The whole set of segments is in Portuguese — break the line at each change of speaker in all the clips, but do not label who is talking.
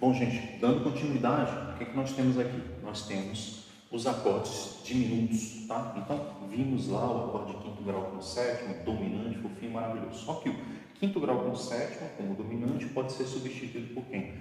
Bom, gente, dando continuidade, o que, é que nós temos aqui? Nós temos os acordes diminutos, tá? Então, vimos lá o acorde quinto grau com sétimo, dominante, fofinho, maravilhoso. Só que o quinto grau com sétimo, como dominante, pode ser substituído por quem?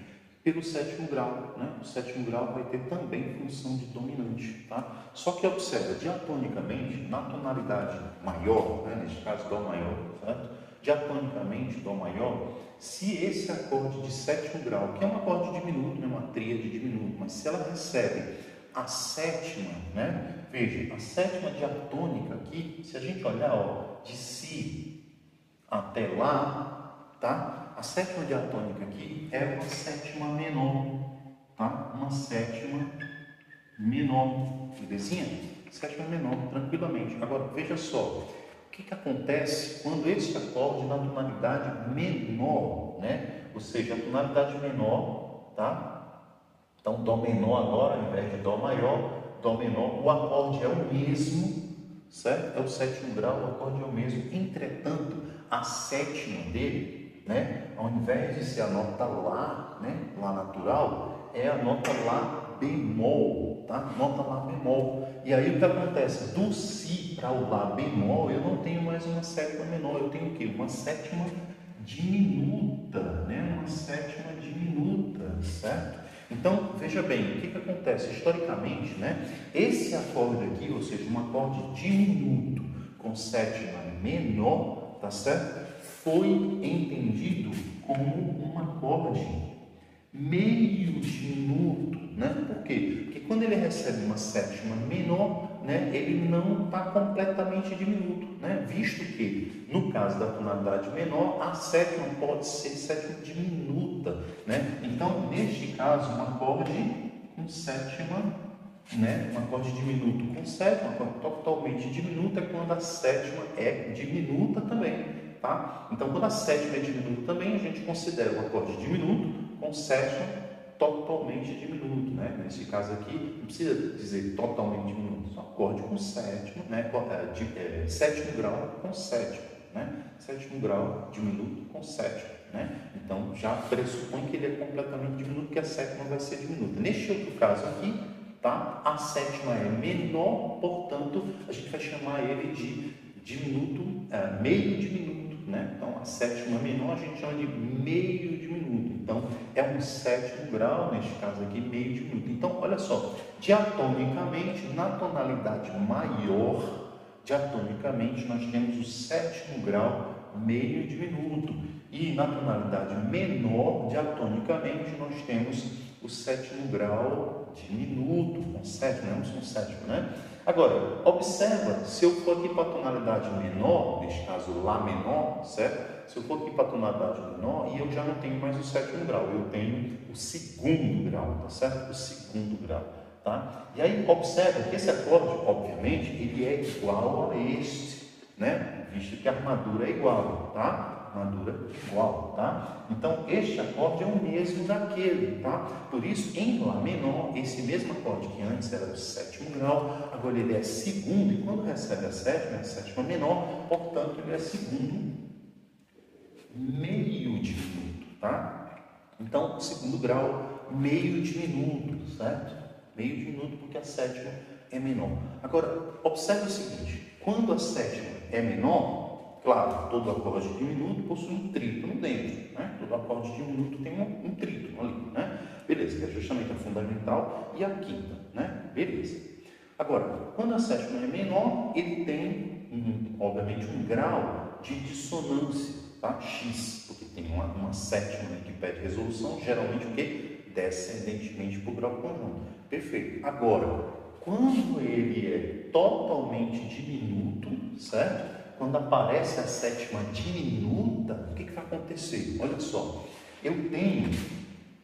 Pelo sétimo grau, né? O sétimo grau vai ter também função de dominante, tá? Só que observa, diatonicamente, na tonalidade maior, né? neste caso Dó maior, certo? Diatonicamente, Dó maior, se esse acorde de sétimo grau, que é um acorde diminuto, né, uma tríade diminuto, mas se ela recebe a sétima, né? Veja, a sétima diatônica aqui, se a gente olhar, ó, de si até lá, tá? A sétima diatônica aqui é uma sétima menor, tá? Uma sétima menor, belezinha? Sétima menor, tranquilamente. Agora, veja só, que, que acontece quando esse acorde na tonalidade menor, né? Ou seja, a tonalidade menor, tá? Então, Dó menor agora, ao invés de Dó maior, Dó menor, o acorde é o mesmo, certo? É o sétimo grau, o acorde é o mesmo. Entretanto, a sétima dele, né? Ao invés de ser a nota Lá, né? Lá natural, é a nota Lá bemol, tá? Nota Lá bemol. E aí o que acontece? Do Si para o Lá bemol, eu não tenho mais uma sétima menor, eu tenho o quê? Uma sétima diminuta, né? Uma sétima diminuta, certo? Então, veja bem, o que, que acontece? Historicamente, né, esse acorde aqui, ou seja, um acorde diminuto com sétima menor, tá certo? Foi entendido como um acorde meio diminuto, né? Por quê? Porque quando ele recebe uma sétima menor, né, ele não está completamente diminuto, né? Visto que, no caso da tonalidade menor, a sétima pode ser sétima diminuta, né? Então, neste caso, um acorde com sétima, né? Um acorde diminuto com sétima, um totalmente diminuto é quando a sétima é diminuta também, tá? Então, quando a sétima é diminuta também, a gente considera o acorde diminuto com sétima totalmente diminuto, né? Nesse caso aqui, não precisa dizer totalmente diminuto, só acorde com sétimo, né? É, de, é, sétimo grau com sétimo, né? Sétimo grau diminuto com sétimo, né? Então já pressupõe que ele é completamente diminuto, porque a sétima vai ser diminuta. Neste outro caso aqui, tá? A sétima é menor, portanto, a gente vai chamar ele de diminuto, é, meio diminuto, né? Então a sétima menor a gente chama de meio diminuto. Então, é um sétimo grau, neste caso aqui, meio diminuto. Então, olha só, diatonicamente, na tonalidade maior, diatonicamente, nós temos o sétimo grau meio diminuto. E na tonalidade menor, diatonicamente, nós temos o sétimo grau diminuto, com sétimo, não com sétimo, né? Agora, observa, se eu for aqui para a tonalidade menor, neste caso Lá menor, certo? Se eu for aqui para a tonalidade menor, e eu já não tenho mais o sétimo grau, eu tenho o segundo grau, tá certo? O segundo grau, tá? E aí observa que esse acorde, obviamente, ele é igual a este, né? Visto que a armadura é igual, tá? Armadura igual, tá? Então este acorde é o mesmo daquele, tá? Por isso, em Lá menor, esse mesmo acorde que antes era o sétimo grau, agora ele é segundo, e quando recebe a sétima, é a sétima menor, portanto ele é segundo meio diminuto, tá? Então, segundo grau, meio diminuto, certo? Meio diminuto porque a sétima é menor. Agora, observe o seguinte: quando a sétima é menor, claro, todo acorde diminuto possui um trítono dentro, né? Todo acorde diminuto tem um, um trítono ali, né? Beleza, que é justamente a fundamental e a quinta, né? Beleza. Agora, quando a sétima é menor, ele tem, um, obviamente, um grau de dissonância tá? X, porque tem uma, uma sétima que pede resolução, geralmente o que? Descendentemente para o grau conjunto. Perfeito. Agora, quando ele é totalmente diminuto, certo? Quando aparece a sétima diminuta, o que, que vai acontecer? Olha só, eu tenho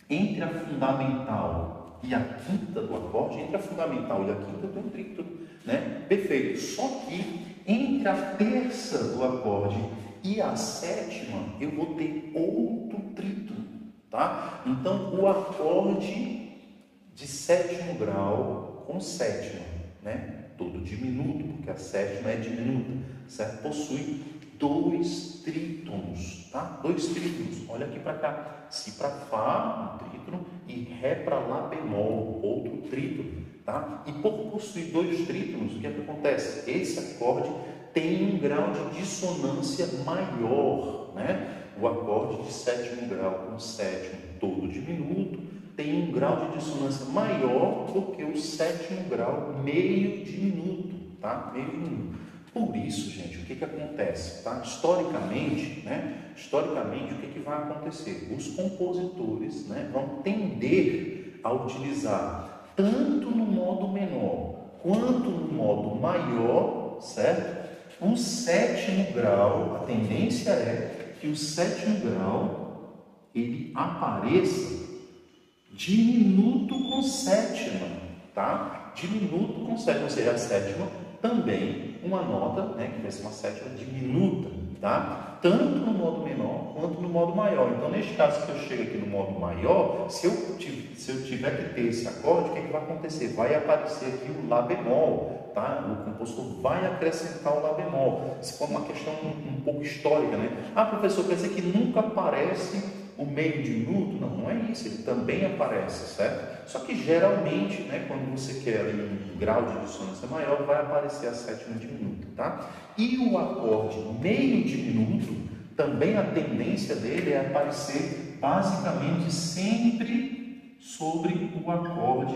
entre a fundamental e a quinta do acorde, entre a fundamental e a quinta eu tenho um trítono, né? Perfeito. Só que entre a terça do acorde e a sétima, eu vou ter outro trítono, tá? Então, o acorde de sétimo grau com sétima, né? Todo diminuto, porque a sétima é diminuta, certo? Possui dois trítonos, tá? Dois trítonos. Olha aqui para cá. Si para Fá, um trítono, e Ré para Lá bemol, outro trítono. Tá? E por possuir dois trítonos, o que, é que acontece? Esse acorde tem um grau de dissonância maior. Né? O acorde de sétimo grau com sétimo todo diminuto tem um grau de dissonância maior do que o sétimo grau meio diminuto. Tá? Meio diminuto. Por isso, gente, o que, que acontece? Tá? Historicamente, né? Historicamente, o que, que vai acontecer? Os compositores né, vão tender a utilizar tanto no modo menor quanto no modo maior, certo? O sétimo grau, a tendência é que o sétimo grau ele apareça diminuto com sétima, tá? Diminuto com sétima, ou seja, a sétima também uma nota, né, que vai ser uma sétima diminuta, tá? Tanto no modo menor quanto no modo maior. Então, neste caso que eu chego aqui no modo maior, se eu, se eu tiver que ter esse acorde, o que, é que vai acontecer? Vai aparecer aqui o Lá bemol, tá? O compositor vai acrescentar o Lá bemol. Isso foi uma questão um, um pouco histórica, né? Ah, professor, quer dizer que nunca aparece o meio diminuto, não, não é isso, ele também aparece, certo? Só que geralmente, né, quando você quer um grau de dissonância maior, vai aparecer a sétima diminuta, tá? E o acorde meio diminuto, também a tendência dele é aparecer basicamente sempre sobre o acorde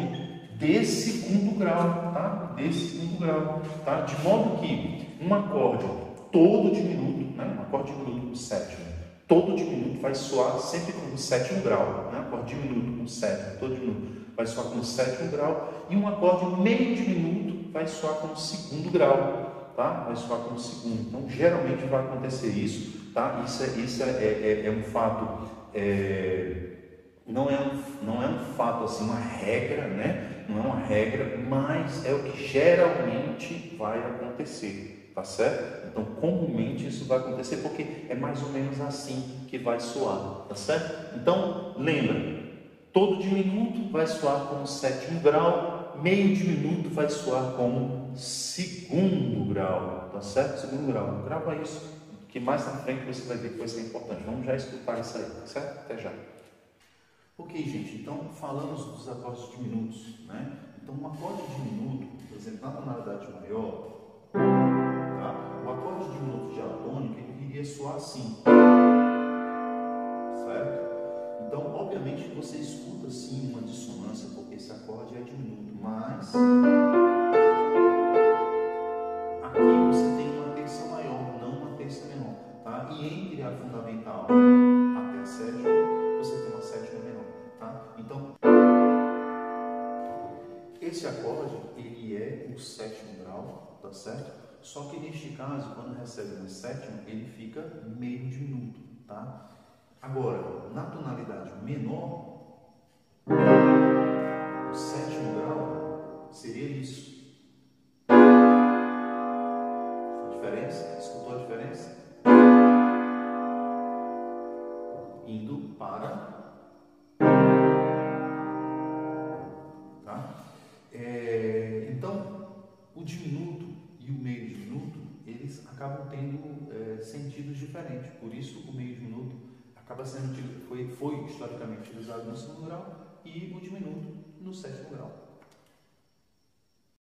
de segundo grau, tá? De segundo grau, tá? De modo que um acorde todo diminuto, né? Um acorde diminuto sétimo todo diminuto vai soar sempre com o sétimo grau, né? acorde diminuto com sétimo, todo diminuto vai soar com o sétimo grau, e um acorde meio diminuto vai soar com o segundo grau, tá? vai soar com o segundo. Então, geralmente vai acontecer isso, tá? Isso é, isso é, é, é um fato, é, não, é um, não é um fato assim, uma regra, né? Não é uma regra, mas é o que geralmente vai acontecer. Tá certo? Então, comumente isso vai acontecer porque é mais ou menos assim que vai soar, tá certo? Então, lembra, todo diminuto vai soar como sétimo grau, meio diminuto vai soar como segundo grau, tá certo? Segundo grau. Grava isso, que mais na frente você vai ver que vai ser importante. Vamos já escutar isso aí, tá certo? Até já. Ok, gente, então falamos dos acordes diminutos, né? Então, um acorde diminuto, por exemplo, na tonalidade maior, acorde diminuto diatônico ele iria soar assim. Certo? Então, obviamente, você escuta sim uma dissonância, porque esse acorde é diminuto, mas aqui você tem uma terça maior, não uma terça menor. Tá? E entre a fundamental até a sétima, você tem uma sétima menor. Tá? Então, esse acorde ele é o sétimo grau, tá certo? Só que neste caso, quando recebe uma sétima, ele fica meio diminuto, tá? Agora, na tonalidade menor, o sétimo grau seria isso. A diferença? Escutou a diferença? Indo para Tá? É, então, o diminuto e o meio diminuto, eles acabam tendo é, sentidos diferentes. Por isso, o meio diminuto acaba sendo foi, foi historicamente utilizado no segundo grau e o diminuto no sétimo grau.